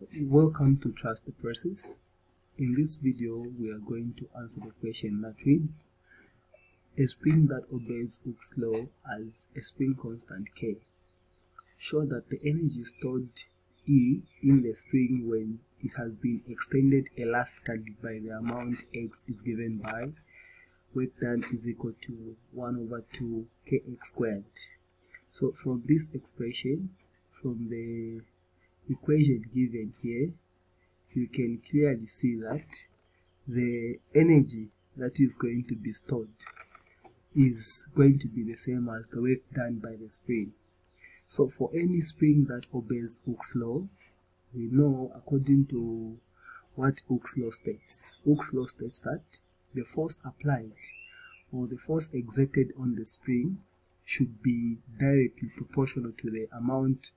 Welcome to Trust the Process. In this video, we are going to answer the question that reads, a spring that obeys Hooke's law as a spring constant K. Show that the energy stored E in the spring when it has been extended elastically by the amount X is given by work done is equal to 1 over 2 kx squared. So from this expression, from the equation given here, you can clearly see that the energy that is going to be stored is going to be the same as the work done by the spring. So for any spring that obeys Hooke's law, we know according to what Hooke's law states. Hooke's law states that the force applied or the force exerted on the spring should be directly proportional to the amount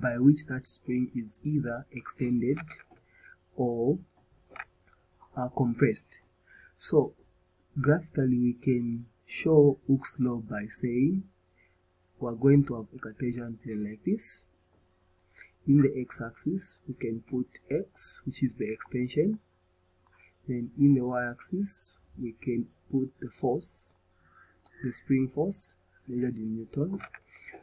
by which that spring is either extended or uh, compressed. So graphically we can show Hooke's law by saying we're going to have a Cartesian plane like this. In the x-axis we can put x which is the extension. Then in the y-axis we can put the force, the spring force measured in newtons.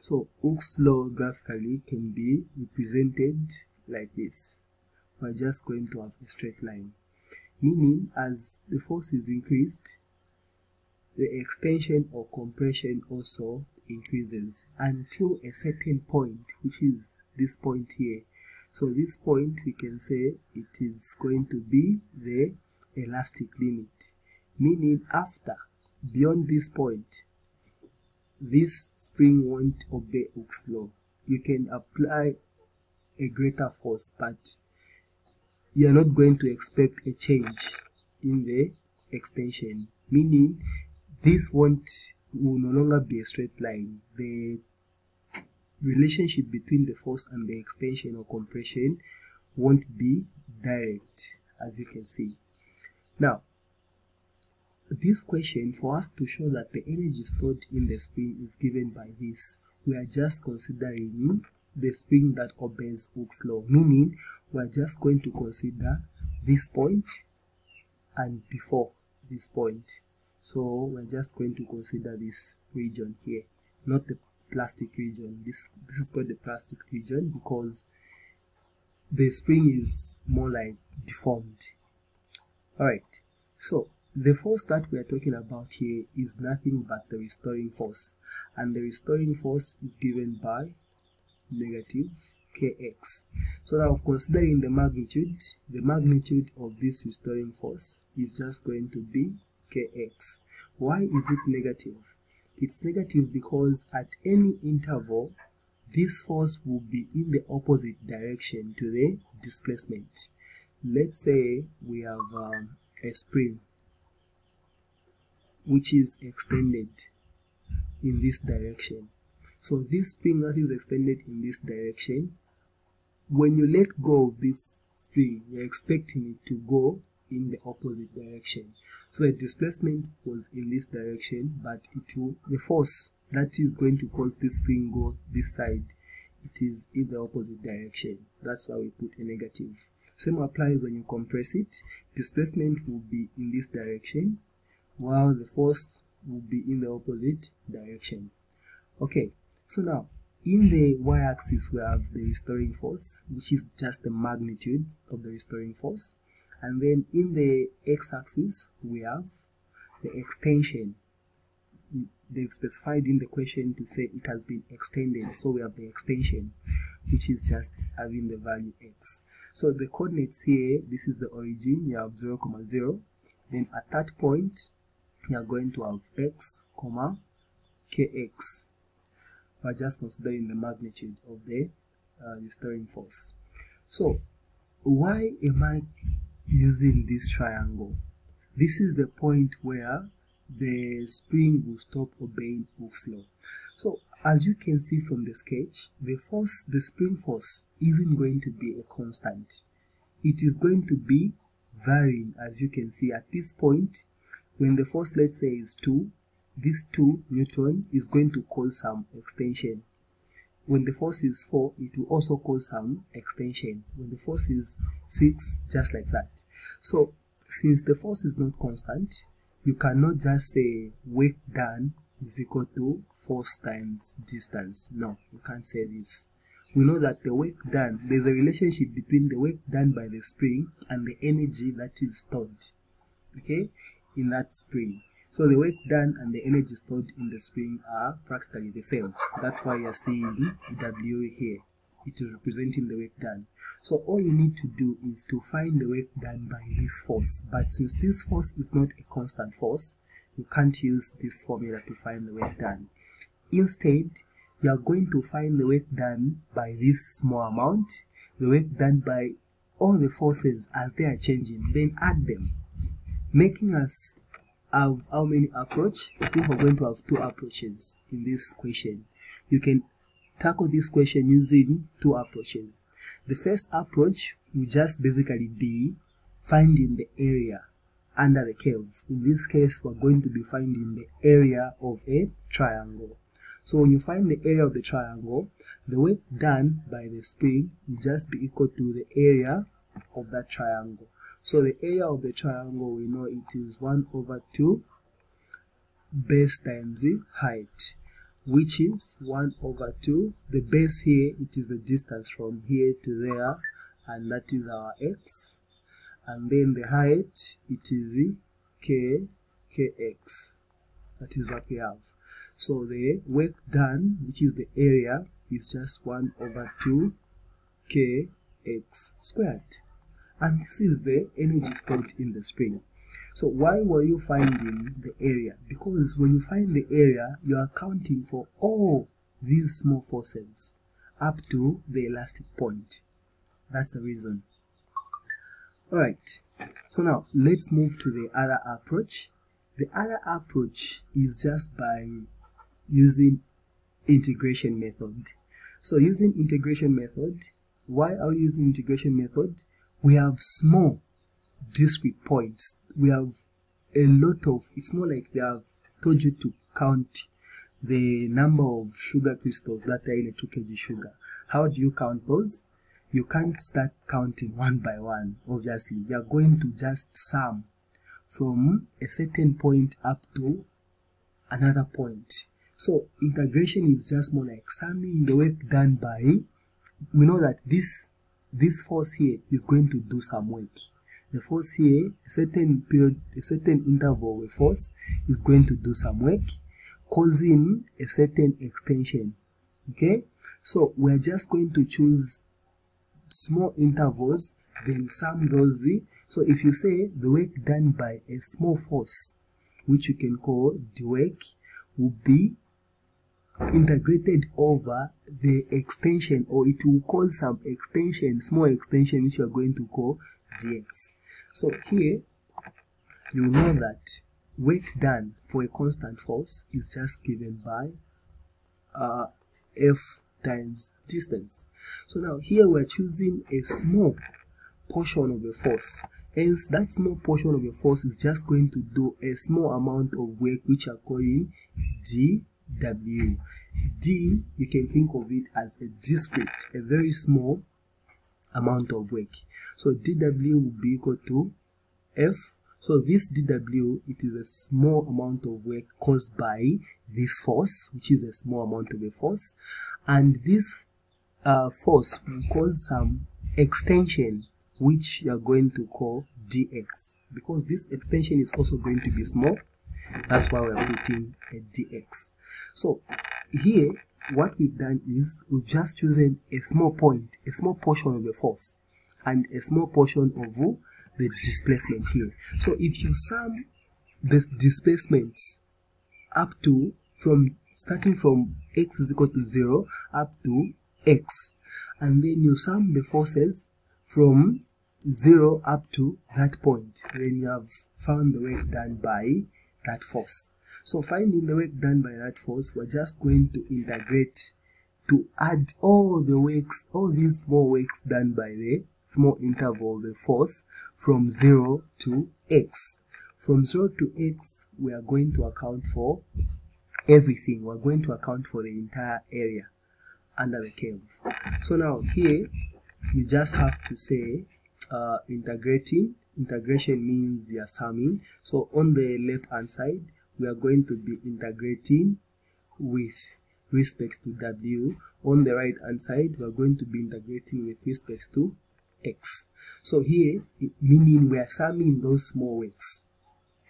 So Hooke's law graphically can be represented like this. We're just going to have a straight line. Meaning as the force is increased, the extension or compression also increases until a certain point, which is this point here. So this point we can say it is going to be the elastic limit. Meaning after, beyond this point, this spring won't obey Hooke's law. You can apply a greater force, but you are not going to expect a change in the extension. Meaning this won't will no longer be a straight line. The relationship between the force and the extension or compression won't be direct as you can see. Now, this question for us to show that the energy stored in the spring is given by this, we are just considering the spring that obeys Hooke's law, meaning we are just going to consider this point and before this point. So we're just going to consider this region here, not the plastic region. This, this is called the plastic region because the spring is more like deformed. Alright, so the force that we are talking about here is nothing but the restoring force and the restoring force is given by negative kx. So now considering the magnitude, the magnitude of this restoring force is just going to be kx. Why is it negative? It's negative because at any interval, this force will be in the opposite direction to the displacement. Let's say we have um, a spring which is extended in this direction. So this spring that is extended in this direction, when you let go of this spring, you're expecting it to go in the opposite direction. So the displacement was in this direction, but it will, the force that is going to cause this spring go this side, it is in the opposite direction. That's why we put a negative. Same applies when you compress it. Displacement will be in this direction, while the force will be in the opposite direction. Okay, so now in the y-axis we have the restoring force, which is just the magnitude of the restoring force. And then in the x-axis we have the extension. They've specified in the question to say it has been extended, so we have the extension, which is just having the value x. So the coordinates here, this is the origin, you have 0, comma 0. Then at that point, we are going to have x comma kx we're just considering the magnitude of the uh, restoring force. So why am i using this triangle? This is the point where the spring will stop obeying Hooke's law. So as you can see from the sketch the force the spring force isn't going to be a constant. It is going to be varying as you can see at this point when the force let's say is 2 this 2 newton is going to cause some extension. When the force is 4 it will also cause some extension. When the force is 6 just like that. So since the force is not constant you cannot just say work done is equal to force times distance. No you can't say this. We know that the work done there's a relationship between the work done by the spring and the energy that is stored. Okay in that spring so the work done and the energy stored in the spring are practically the same. That's why you're seeing W here. It is representing the work done. So all you need to do is to find the work done by this force. But since this force is not a constant force, you can't use this formula to find the work done. Instead, you are going to find the work done by this small amount, the work done by all the forces as they are changing, then add them, making us have how many approach? Think we're going to have two approaches in this question. You can tackle this question using two approaches. The first approach will just basically be finding the area under the curve. In this case, we're going to be finding the area of a triangle. So when you find the area of the triangle, the work done by the spring will just be equal to the area of that triangle. So the area of the triangle, we know it is 1 over 2 base times the height, which is 1 over 2. The base here, it is the distance from here to there, and that is our x. And then the height, it is the k, kx. That is what we have. So the work done, which is the area, is just 1 over 2 kx squared and this is the energy stored in the spring. So why were you finding the area? Because when you find the area, you are counting for all these small forces up to the elastic point. That's the reason. Alright, so now let's move to the other approach. The other approach is just by using integration method. So using integration method, why are we using integration method? We have small discrete points. We have a lot of, it's more like they have told you to count the number of sugar crystals that are in a 2 kg sugar. How do you count those? You can't start counting one by one, obviously. You're going to just sum from a certain point up to another point. So integration is just more like summing the work done by, we know that this this force here is going to do some work. The force here, a certain period, a certain interval of force is going to do some work, causing a certain extension. Okay, so we're just going to choose small intervals, then sum those. So if you say the work done by a small force, which you can call the work, will be integrated over the extension or it will cause some extension, small extension which you are going to call dx. So here you know that work done for a constant force is just given by uh, f times distance. So now here we're choosing a small portion of the force. Hence that small portion of the force is just going to do a small amount of work which are calling d W. D, you can think of it as a discrete, a very small amount of work. So dW will be equal to F. So this dW, it is a small amount of work caused by this force, which is a small amount of a force. And this uh, force will cause some extension, which you are going to call dx. Because this extension is also going to be small, that's why we're putting a dx. So here, what we've done is we've just chosen a small point, a small portion of the force, and a small portion of the displacement here. So if you sum the displacements up to from starting from x is equal to 0 up to x and then you sum the forces from 0 up to that point then you have found the work done by that force so finding the work done by that force, we're just going to integrate to add all the works, all these small works done by the small interval, the force, from 0 to x. From 0 to x, we are going to account for everything. We're going to account for the entire area. under the curve. So now here you just have to say uh, integrating. Integration means you're summing. So on the left hand side, we are going to be integrating with respect to w. On the right hand side, we are going to be integrating with respect to x. So here, meaning we are summing those small works,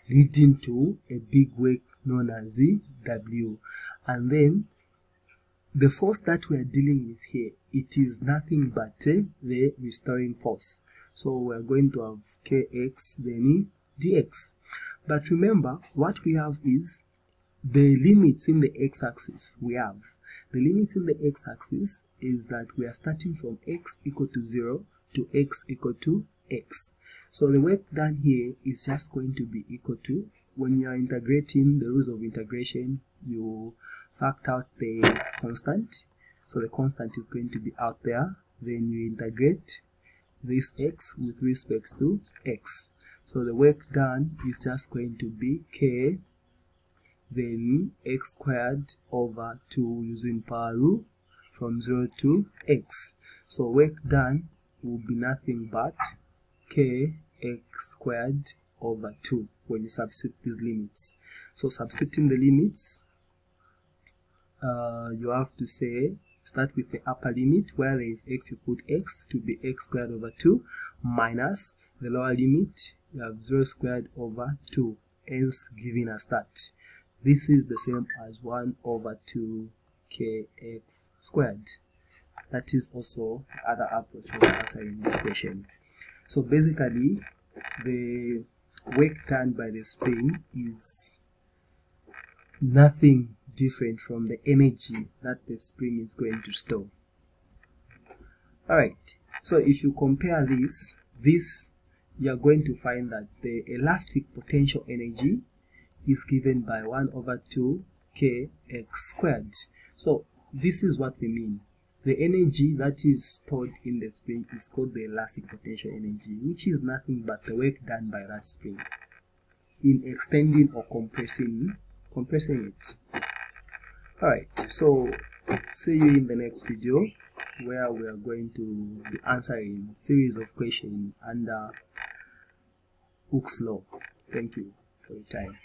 leading to a big work known as the w. And then the force that we are dealing with here, it is nothing but uh, the restoring force. So we are going to have kx then dx. But remember, what we have is the limits in the x-axis we have. The limits in the x-axis is that we are starting from x equal to 0 to x equal to x. So the work done here is just going to be equal to, when you are integrating the rules of integration, you factor out the constant. So the constant is going to be out there. Then you integrate this x with respect to x. So the work done is just going to be k then x squared over 2 using power rule from 0 to x. So work done will be nothing but k x squared over 2 when you substitute these limits. So substituting the limits, uh, you have to say start with the upper limit where there is x you put x to be x squared over 2 minus the lower limit you have 0 squared over 2 hence giving us that. this is the same as 1 over 2 kx squared that is also the other approach of answering this question so basically the work done by the spring is nothing different from the energy that the spring is going to store. Alright, so if you compare this, this you are going to find that the elastic potential energy is given by 1 over 2 kx squared. So this is what we mean. The energy that is stored in the spring is called the elastic potential energy, which is nothing but the work done by that spring in extending or compressing compressing it. Alright, so see you in the next video where we are going to be answering series of questions under Hooke's law. Thank you for your time.